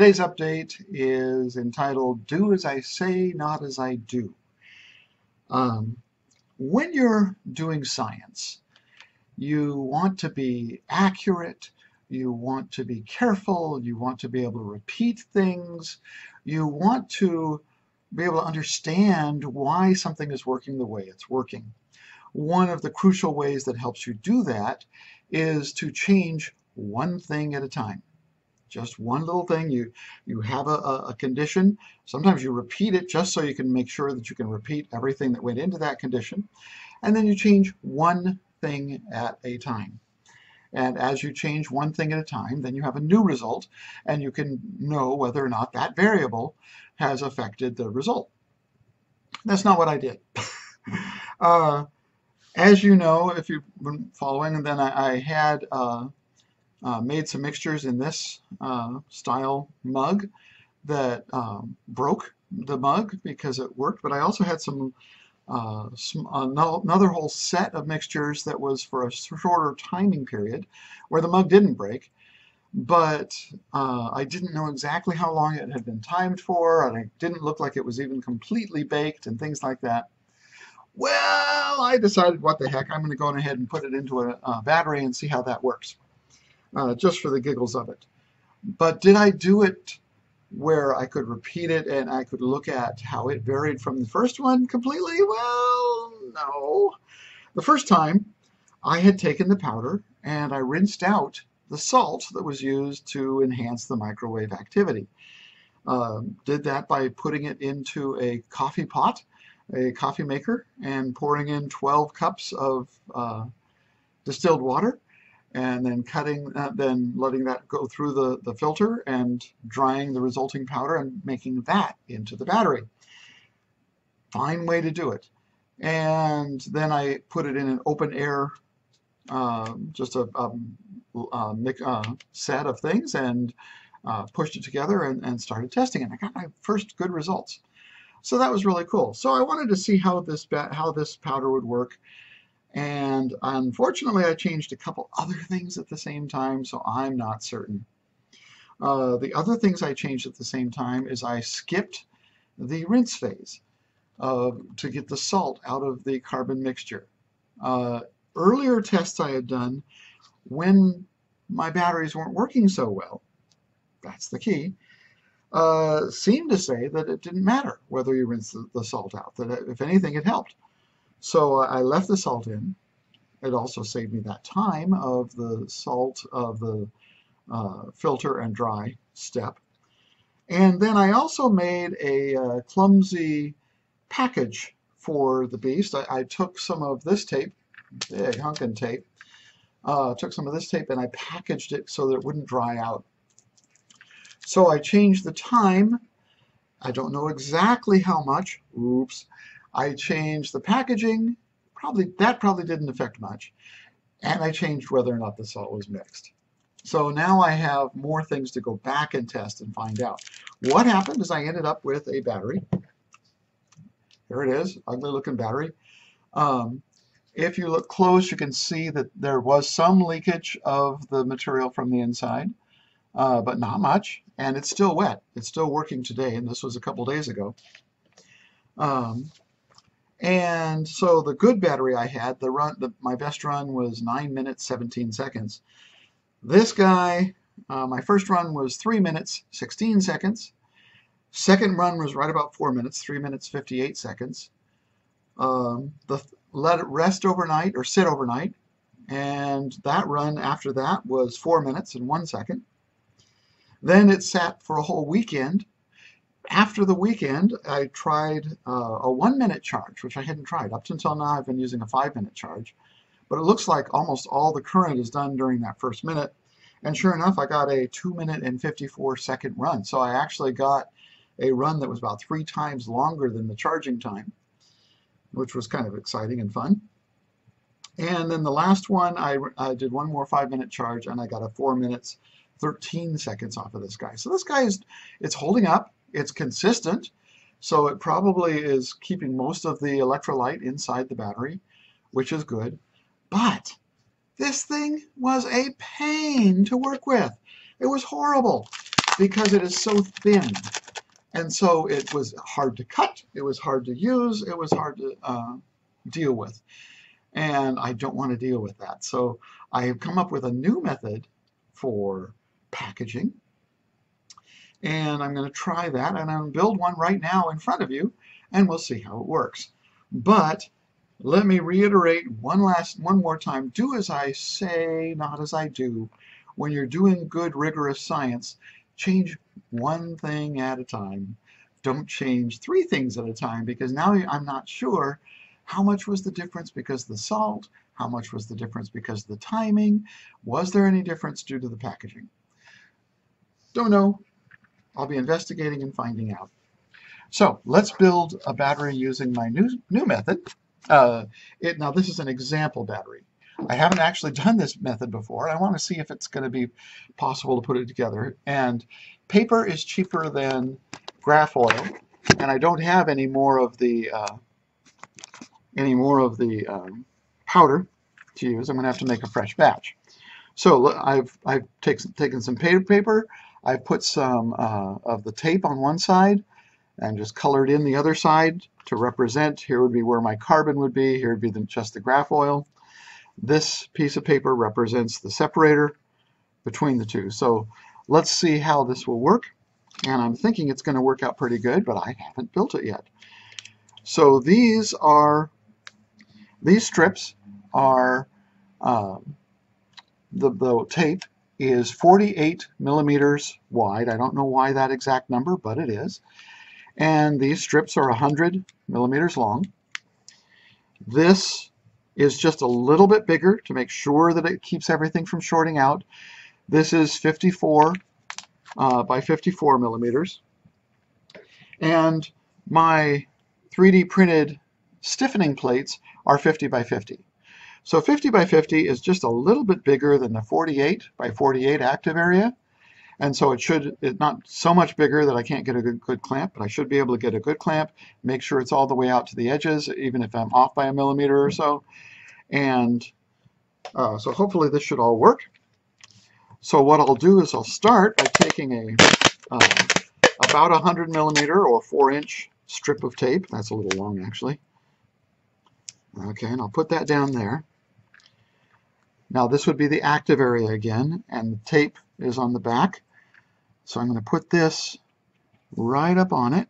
Today's update is entitled Do As I Say, Not As I Do. Um, when you're doing science, you want to be accurate, you want to be careful, you want to be able to repeat things, you want to be able to understand why something is working the way it's working. One of the crucial ways that helps you do that is to change one thing at a time. Just one little thing. You, you have a, a condition. Sometimes you repeat it just so you can make sure that you can repeat everything that went into that condition. And then you change one thing at a time. And as you change one thing at a time, then you have a new result, and you can know whether or not that variable has affected the result. That's not what I did. uh, as you know, if you've been following, then I, I had uh, uh, made some mixtures in this uh, style mug that um, broke the mug because it worked, but I also had some, uh, some another whole set of mixtures that was for a shorter timing period where the mug didn't break, but uh, I didn't know exactly how long it had been timed for, and it didn't look like it was even completely baked and things like that. Well, I decided, what the heck, I'm going to go ahead and put it into a, a battery and see how that works uh, just for the giggles of it. But did I do it where I could repeat it and I could look at how it varied from the first one completely? Well, no. The first time, I had taken the powder and I rinsed out the salt that was used to enhance the microwave activity. Uh, did that by putting it into a coffee pot, a coffee maker, and pouring in 12 cups of uh, distilled water and then cutting, uh, then letting that go through the, the filter and drying the resulting powder and making that into the battery. Fine way to do it. And then I put it in an open air, uh, just a, a, a, a, set of things and uh, pushed it together and, and started testing it. I got my first good results. So that was really cool. So I wanted to see how this how this powder would work and unfortunately, I changed a couple other things at the same time, so I'm not certain. Uh, the other things I changed at the same time is I skipped the rinse phase uh, to get the salt out of the carbon mixture. Uh, earlier tests I had done when my batteries weren't working so well, that's the key, uh, seemed to say that it didn't matter whether you rinse the, the salt out, that if anything it helped. So uh, I left the salt in. It also saved me that time of the salt of the uh, filter and dry step. And then I also made a uh, clumsy package for the beast. I, I, took some of this tape, big hunkin' tape, uh, took some of this tape and I packaged it so that it wouldn't dry out. So I changed the time. I don't know exactly how much. Oops. I changed the packaging. Probably That probably didn't affect much. And I changed whether or not the salt was mixed. So now I have more things to go back and test and find out. What happened is I ended up with a battery. Here it is, ugly looking battery. Um, if you look close, you can see that there was some leakage of the material from the inside, uh, but not much. And it's still wet. It's still working today, and this was a couple days ago. Um, and so the good battery I had, the run, the, my best run was 9 minutes 17 seconds. This guy, uh, my first run was 3 minutes 16 seconds. Second run was right about 4 minutes, 3 minutes 58 seconds. Um, the let it rest overnight or sit overnight, and that run after that was 4 minutes and 1 second. Then it sat for a whole weekend, after the weekend, I tried uh, a one-minute charge, which I hadn't tried. Up until now, I've been using a five-minute charge. But it looks like almost all the current is done during that first minute. And sure enough, I got a 2-minute and 54-second run. So I actually got a run that was about three times longer than the charging time, which was kind of exciting and fun. And then the last one, I, I did one more 5-minute charge, and I got a 4 minutes 13 seconds off of this guy. So this guy is it's holding up. It's consistent, so it probably is keeping most of the electrolyte inside the battery, which is good. But this thing was a pain to work with. It was horrible. because it is so thin. And so it was hard to cut, it was hard to use, it was hard to uh, deal with. And I don't want to deal with that. So I have come up with a new method for packaging. And I'm going to try that, and I'm build one right now in front of you, and we'll see how it works. But let me reiterate one last, one more time. Do as I say, not as I do. When you're doing good, rigorous science, change one thing at a time. Don't change three things at a time because now I'm not sure how much was the difference because the salt, how much was the difference because the timing, was there any difference due to the packaging? Don't know. I'll be investigating and finding out. So let's build a battery using my new, new method. Uh, it, now this is an example battery. I haven't actually done this method before. I want to see if it's going to be possible to put it together. And paper is cheaper than Graphoil, and I don't have any more of the uh, any more of the um, powder to use. I'm going to have to make a fresh batch. So I've I've taken taken some paper paper. I've put some uh, of the tape on one side and just colored in the other side to represent. Here would be where my carbon would be. Here would be the, just the Graphoil. This piece of paper represents the separator between the two. So let's see how this will work. And I'm thinking it's going to work out pretty good, but I haven't built it yet. So these are, these strips are, um, the, the tape is 48 millimeters wide. I don't know why that exact number, but it is. And these strips are 100 millimeters long. This is just a little bit bigger to make sure that it keeps everything from shorting out. This is 54 uh, by 54 millimeters. And my 3D printed stiffening plates are 50 by 50. So 50 by 50 is just a little bit bigger than the 48 by 48 active area. And so it should, it's not so much bigger that I can't get a good, good clamp, but I should be able to get a good clamp, make sure it's all the way out to the edges, even if I'm off by a millimeter or so. And uh, so hopefully this should all work. So what I'll do is I'll start by taking a uh, about a 100 millimeter or 4 inch strip of tape. That's a little long actually. Okay, and I'll put that down there. Now this would be the active area again, and the tape is on the back. So I'm going to put this right up on it,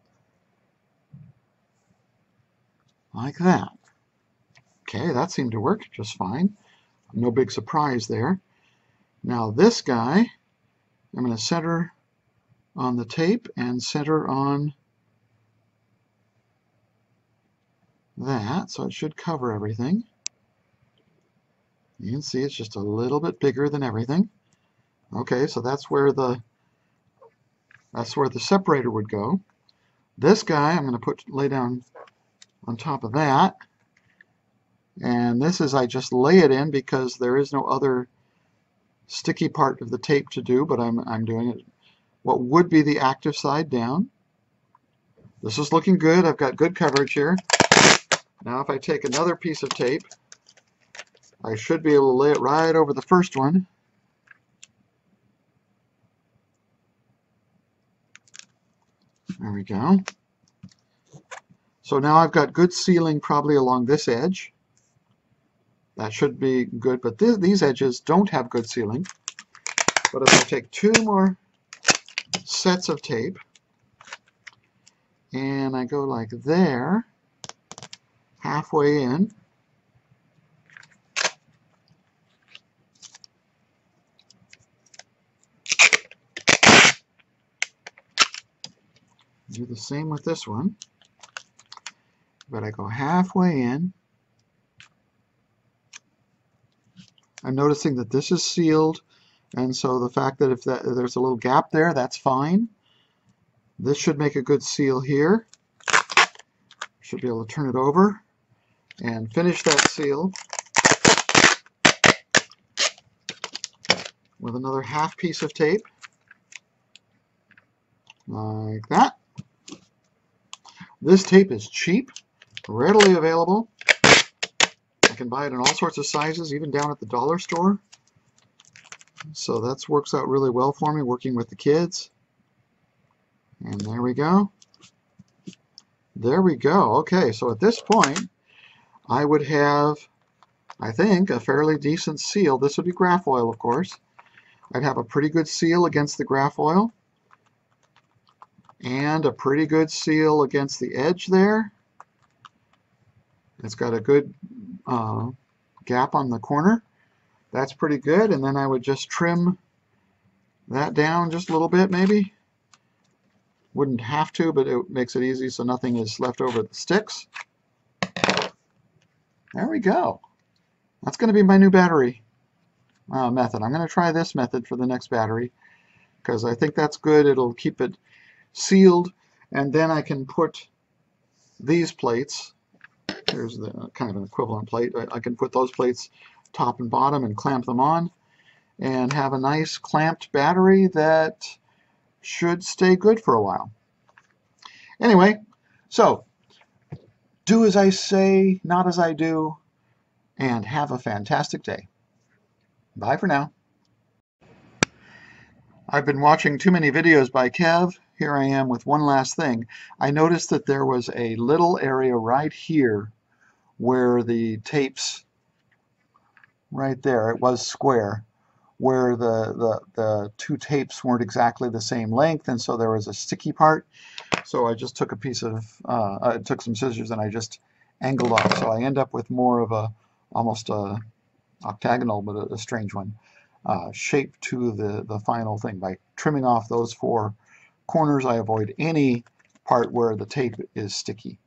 like that. Okay, that seemed to work just fine. No big surprise there. Now this guy, I'm going to center on the tape and center on that, so it should cover everything. You can see it's just a little bit bigger than everything. Okay, so that's where the that's where the separator would go. This guy I'm going to put lay down on top of that. And this is I just lay it in because there is no other sticky part of the tape to do, but I'm, I'm doing it what would be the active side down. This is looking good. I've got good coverage here. Now if I take another piece of tape, I should be able to lay it right over the first one. There we go. So now I've got good sealing probably along this edge. That should be good, but th these edges don't have good sealing. But if I take two more sets of tape, and I go like there, halfway in. Do the same with this one. But I go halfway in. I'm noticing that this is sealed and so the fact that if, that, there's a little gap there, that's fine. This should make a good seal here. Should be able to turn it over and finish that seal with another half piece of tape like that. This tape is cheap, readily available. I can buy it in all sorts of sizes, even down at the dollar store. So that works out really well for me working with the kids. And there we go. There we go. Okay, so at this point, I would have, I think, a fairly decent seal. This would be Graphoil, of course. I'd have a pretty good seal against the Graphoil. And a pretty good seal against the edge there. It's got a good uh, gap on the corner. That's pretty good. And then I would just trim that down just a little bit maybe. Wouldn't have to, but it makes it easy so nothing is left over the sticks. There we go. That's going to be my new battery uh, method. I'm going to try this method for the next battery because I think that's good. It'll keep it sealed and then I can put these plates there's the kind of an equivalent plate I, I can put those plates top and bottom and clamp them on and have a nice clamped battery that should stay good for a while. Anyway, so do as I say, not as I do, and have a fantastic day. Bye for now. I've been watching too many videos by Kev. Here I am with one last thing. I noticed that there was a little area right here where the tapes, right there, it was square, where the, the, the two tapes weren't exactly the same length, and so there was a sticky part. So I just took a piece of, uh, I took some scissors and I just angled off. So I end up with more of a, almost a octagonal, but a, a strange one, uh, shape to the, the final thing. By trimming off those four corners, I avoid any part where the tape is sticky.